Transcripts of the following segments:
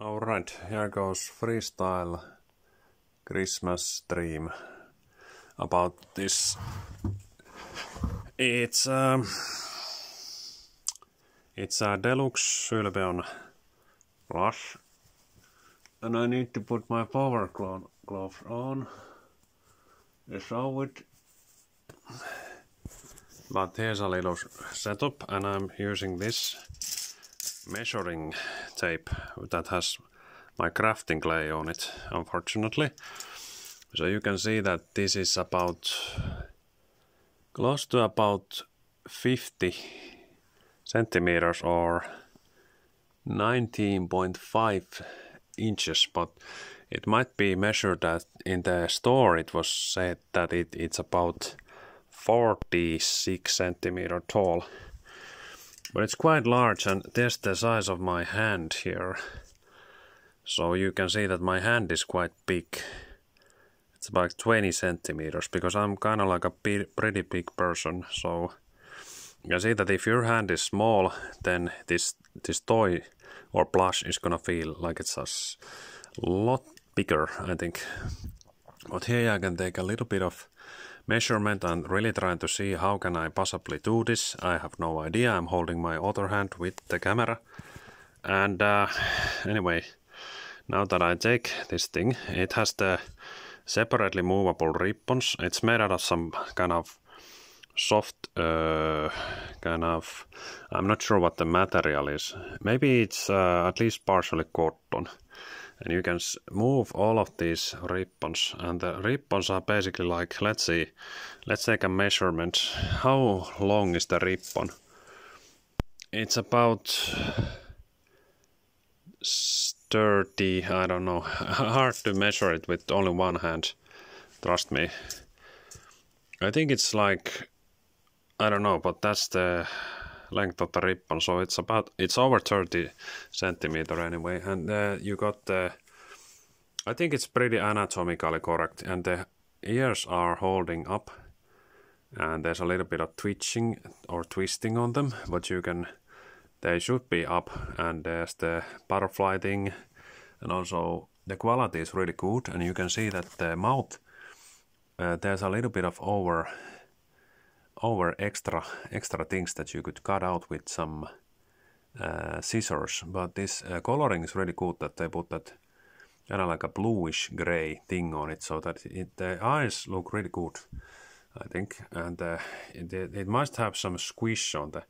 Alright, here goes freestyle Christmas stream about this. It's um, it's a deluxe Sylveon Plus, and I need to put my power glo glove on. Show it. But here's a little setup, and I'm using this measuring tape that has my crafting clay on it, unfortunately. So you can see that this is about close to about 50 centimeters or 19.5 inches, but it might be measured that in the store it was said that it, it's about 46 centimeter tall. But it's quite large and there's the size of my hand here. So you can see that my hand is quite big. It's about 20 centimeters because I'm kind of like a pretty big person. So you can see that if your hand is small, then this this toy or plush is gonna feel like it's a lot bigger, I think. But here I can take a little bit of measurement and really trying to see how can I possibly do this. I have no idea. I'm holding my other hand with the camera. And uh, anyway, now that I take this thing, it has the separately movable ribbons. It's made out of some kind of soft uh, kind of I'm not sure what the material is. Maybe it's uh, at least partially cotton and you can move all of these ribbons and the ribbons are basically like let's see let's take a measurement. How long is the ribbon? It's about 30 i don't know hard to measure it with only one hand trust me. I think it's like i don't know but that's the length of the ribbon so it's about it's over 30 centimeter anyway. And uh, you got the I think it's pretty anatomically correct. And the ears are holding up. And there's a little bit of twitching or twisting on them but you can they should be up. And there's the butterfly thing. And also the quality is really good. And you can see that the mouth uh, there's a little bit of over over extra extra things that you could cut out with some uh, scissors. But this uh, coloring is really good that they put that kind of like a bluish gray thing on it, so that it, the eyes look really good, I think. And uh, it, it must have some squish on the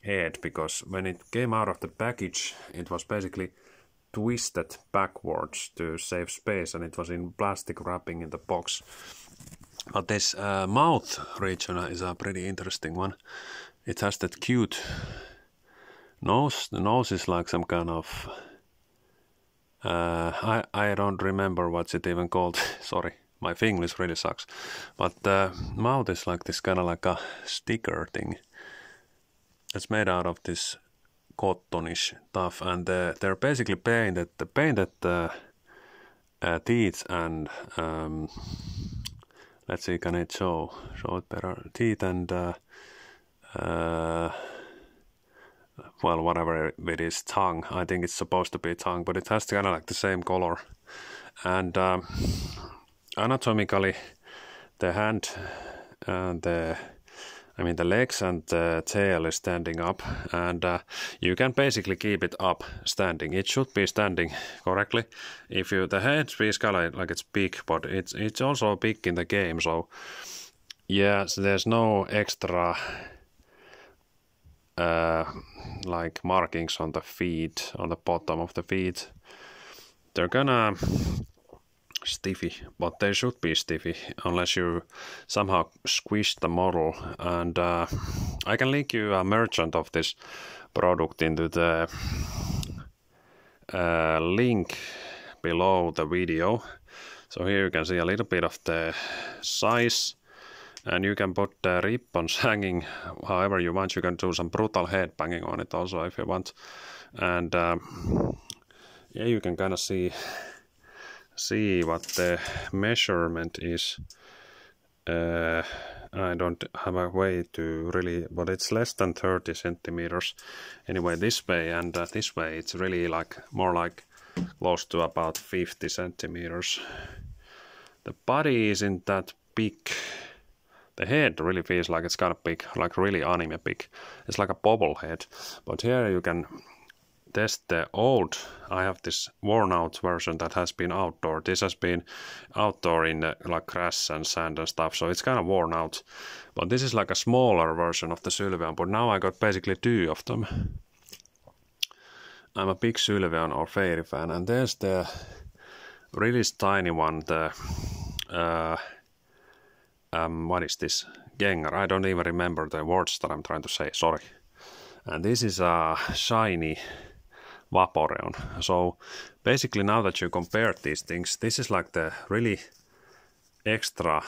head because when it came out of the package, it was basically twisted backwards to save space, and it was in plastic wrapping in the box. But this uh, mouth region is a pretty interesting one. It has that cute nose. The nose is like some kind of. Uh, I I don't remember what's it even called. Sorry, my English really sucks. But the mouth is like this kind of like a sticker thing. It's made out of this cottonish stuff, and uh, they're basically painted. Painted uh, uh, teeth and um, let's see, can it show show it better? Teeth and uh, uh, well, whatever it is, tongue. I think it's supposed to be tongue, but it has kind of like the same color. And um, anatomically, the hand and the I mean, the legs and the tail is standing up, and uh, you can basically keep it up standing. It should be standing correctly. If you the head is kind like it's big, but it's it's also big in the game. So yeah, so there's no extra uh, like markings on the feet on the bottom of the feet. They're gonna stiffy, but they should be stiffy unless you somehow squeeze the model. And uh, I can link you a merchant of this product into the uh, link below the video. So here you can see a little bit of the size and you can put the ribbons hanging however you want. You can do some brutal head banging on it also if you want. And um, yeah, you can kind of see see what the measurement is. Uh, I don't have a way to really, but it's less than 30 centimeters. Anyway, this way and uh, this way, it's really like more like close to about 50 centimeters. The body isn't that big. The head really feels like it's kind of big, like really anime big. It's like a bobble head. But here you can test the old. I have this worn out version that has been outdoor. This has been outdoor in the, like grass and sand and stuff, so it's kind of worn out. But this is like a smaller version of the Sylveon, but now I got basically two of them. I'm a big Sylveon or Fairy fan, and there's the really tiny one, the uh, um, what is this? Gengar. I don't even remember the words that I'm trying to say. Sorry. And this is a shiny Vaporeon. So basically, now that you compare these things, this is like the really extra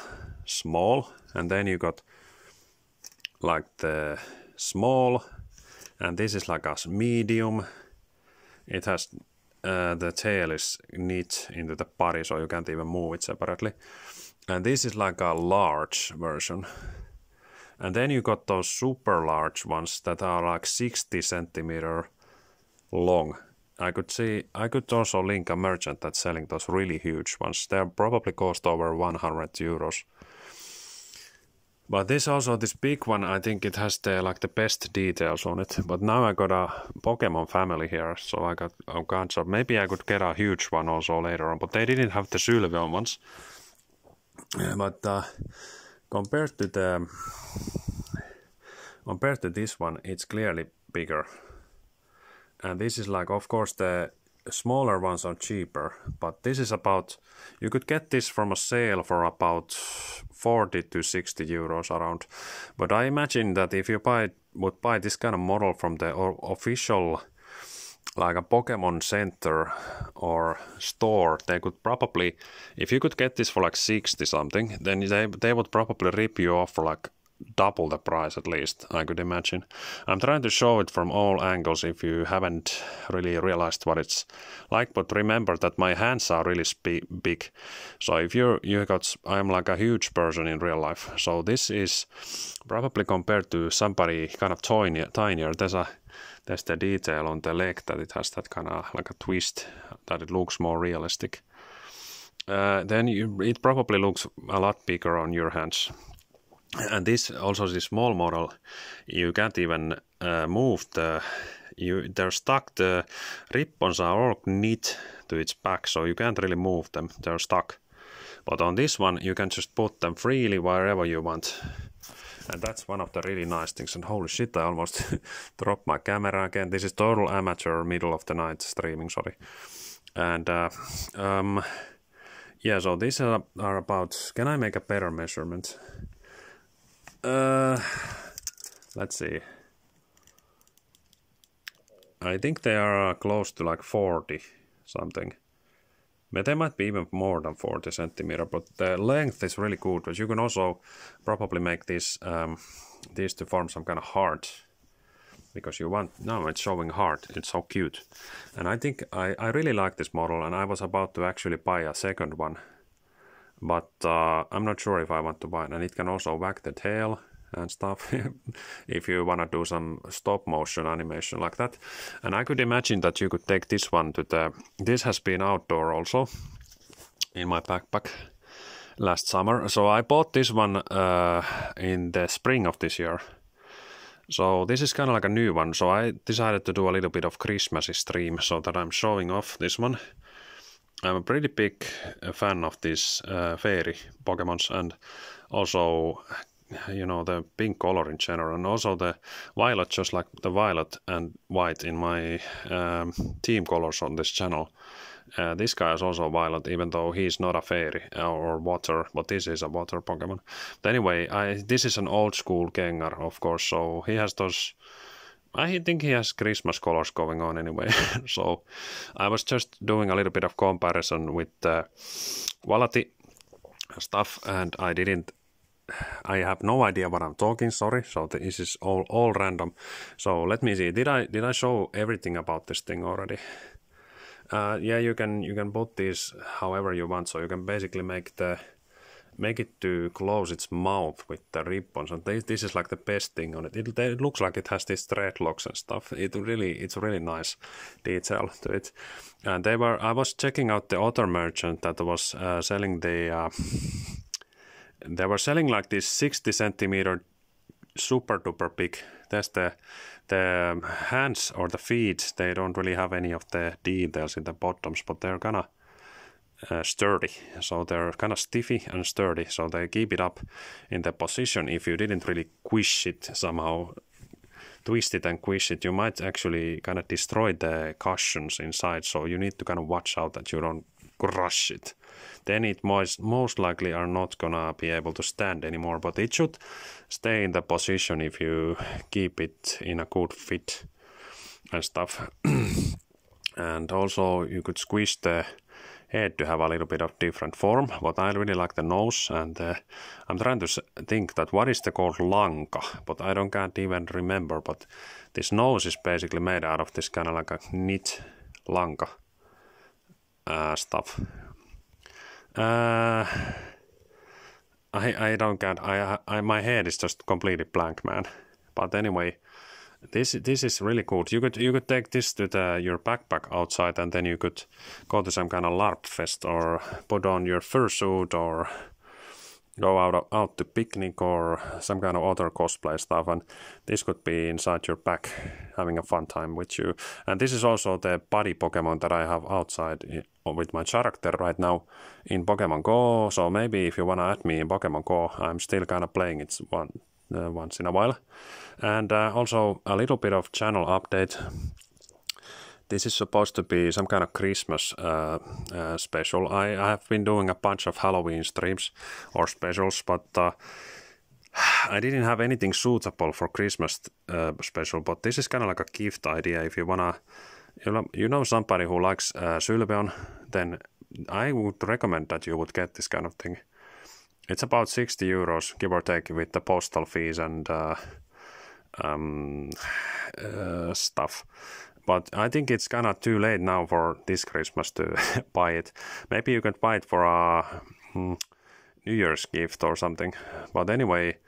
small, and then you got like the small, and this is like a medium. It has uh, the tail is knit into the body, so you can't even move it separately. And this is like a large version. And then you got those super large ones that are like 60 centimeter long. I could see I could also link a merchant that's selling those really huge ones. They probably cost over 100 euros. But this also this big one, I think it has the like the best details on it. But now I got a Pokemon family here, so I got a bunch of maybe I could get a huge one also later on. But they didn't have the Sylveon ones. But uh, compared to the compared to this one, it's clearly bigger. And this is like, of course, the smaller ones are cheaper, but this is about you could get this from a sale for about 40 to 60 euros around. But I imagine that if you buy would buy this kind of model from the official like a Pokemon Center or store, they could probably, if you could get this for like 60 something, then they, they would probably rip you off for like double the price at least, I could imagine. I'm trying to show it from all angles if you haven't really realized what it's like, but remember that my hands are really big. So if you're, you got, I'm like a huge person in real life. So this is probably compared to somebody kind of tiny, tinier. There's a, there's the detail on the leg that it has that kind of like a twist that it looks more realistic. Uh, then you, it probably looks a lot bigger on your hands and this also this small model you can't even uh, move the you they're stuck the ribbons are all knit to its back so you can't really move them. They're stuck. But on this one you can just put them freely wherever you want. And that's one of the really nice things. And holy shit i almost dropped my camera again. This is total amateur middle of the night streaming sorry. And uh, um, yeah so these are, are about can i make a better measurement uh, let's see. I think they are close to like 40 something. But they might be even more than 40 centimeter, but the length is really good. But you can also probably make this um, these to form some kind of heart because you want now it's showing heart. It's so cute, and I think I I really like this model, and I was about to actually buy a second one but uh, I'm not sure if I want to buy it. And it can also wag the tail and stuff if you want to do some stop motion animation like that. And I could imagine that you could take this one to the. This has been outdoor also in my backpack last summer. So I bought this one uh, in the spring of this year. So this is kind of like a new one. So I decided to do a little bit of Christmas stream so that I'm showing off this one. I'm a pretty big uh, fan of these uh, fairy Pokemons and also you know the pink color in general and also the violet just like the violet and white in my um, team colors on this channel. Uh, this guy is also violet even though he's not a fairy or water but this is a water pokemon. But anyway I, this is an old school gengar of course so he has those I think he has Christmas colors going on anyway. so I was just doing a little bit of comparison with the quality stuff, and I didn't. I have no idea what I'm talking. Sorry. So this is all all random. So let me see. Did I did I show everything about this thing already? Uh, yeah, you can you can put these however you want. So you can basically make the make it to close its mouth with the ribbons and this, this is like the best thing on it. it. it looks like it has these dreadlocks and stuff it really it's really nice detail to it and they were i was checking out the other merchant that was uh, selling the uh, they were selling like this 60 centimeter super duper big there's the the hands or the feet they don't really have any of the details in the bottoms but they're of uh, sturdy. So they're kind of stiffy and sturdy. So they keep it up in the position. If you didn't really quish it somehow, twist it and squish it, you might actually kind of destroy the cushions inside. So you need to kind of watch out that you don't crush it. Then it most, most likely are not gonna be able to stand anymore. But it should stay in the position if you keep it in a good fit and stuff. and also you could squeeze the head to have a little bit of different form, but I really like the nose and uh, I'm trying to think that what is the called lanka, but I don't can't even remember, but this nose is basically made out of this kind of like a knit lanka uh, stuff. Uh, I I don't get I, I my head is just completely blank, man. But anyway, this this is really cool. You could you could take this to the, your backpack outside, and then you could go to some kind of LARP fest, or put on your fursuit, or go out out to picnic, or some kind of other cosplay stuff. And this could be inside your pack, having a fun time with you. And this is also the buddy Pokemon that I have outside with my character right now in Pokemon Go. So maybe if you wanna add me in Pokemon Go, I'm still kind of playing it one uh, once in a while. And uh, also a little bit of channel update. This is supposed to be some kind of Christmas uh, uh, special. I, I, have been doing a bunch of Halloween streams or specials, but uh, I didn't have anything suitable for Christmas uh, special. But this is kind of like a gift idea. If you wanna, you know, you know somebody who likes uh, Sylveon, then I would recommend that you would get this kind of thing. It's about 60 euros, give or take, with the postal fees and uh, um, uh, stuff. But I think it's kind of too late now for this Christmas to buy it. Maybe you can buy it for a mm, New Year's gift or something. But anyway,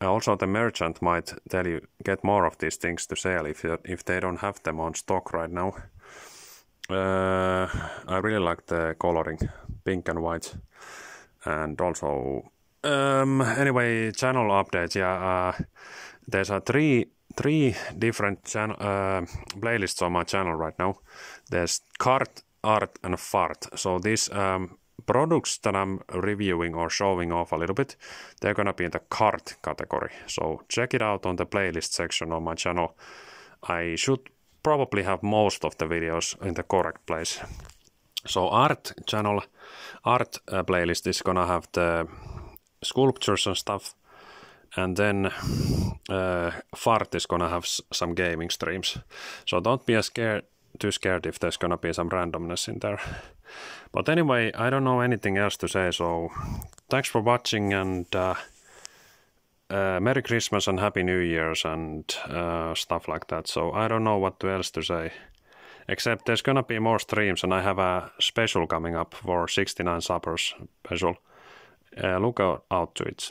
also the merchant might tell you get more of these things to sell if if they don't have them on stock right now. Uh, I really like the coloring, pink and white and also um, anyway channel updates. Yeah uh, there's a three three different channel uh, playlists on my channel right now. There's cart art and fart. So these um, products that i'm reviewing or showing off a little bit they're gonna be in the cart category. So check it out on the playlist section on my channel. I should probably have most of the videos in the correct place so art channel, art uh, playlist is gonna have the sculptures and stuff, and then uh, fart is gonna have some gaming streams. So don't be scared, too scared if there's gonna be some randomness in there. But anyway, I don't know anything else to say. So thanks for watching and. Uh, uh, Merry Christmas and Happy New Year's and uh, stuff like that. So I don't know what else to say. Except there's gonna be more streams, and I have a special coming up for 69 suppers special. Uh, look out, out to it.